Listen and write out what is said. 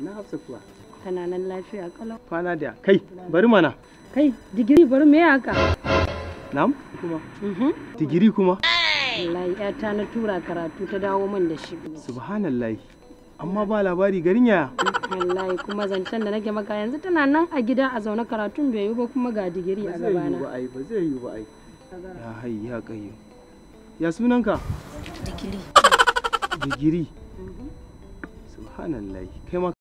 ina hafsa kuwa? Tana nan lafiya kalau. kwana da. Kai bari mana. Kai, digiri bari me haka? nam kuma. Mhm. Digiri kuma? Wallahi yata na tura karatu ta dawo min da shi. subhanallahi. Amma ba labari garin yaya? Wallahi kuma zancen da nake maka yanzu tana nan a gida a zaune karatun bai yi ba kuma ga digiri a ba zai yiwu gabana. ba ai ba zai yi ba ai. Ya hayy ya kayyo ya sunanka? Digiri. digiri. Subhanallahi. Kai ma